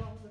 on the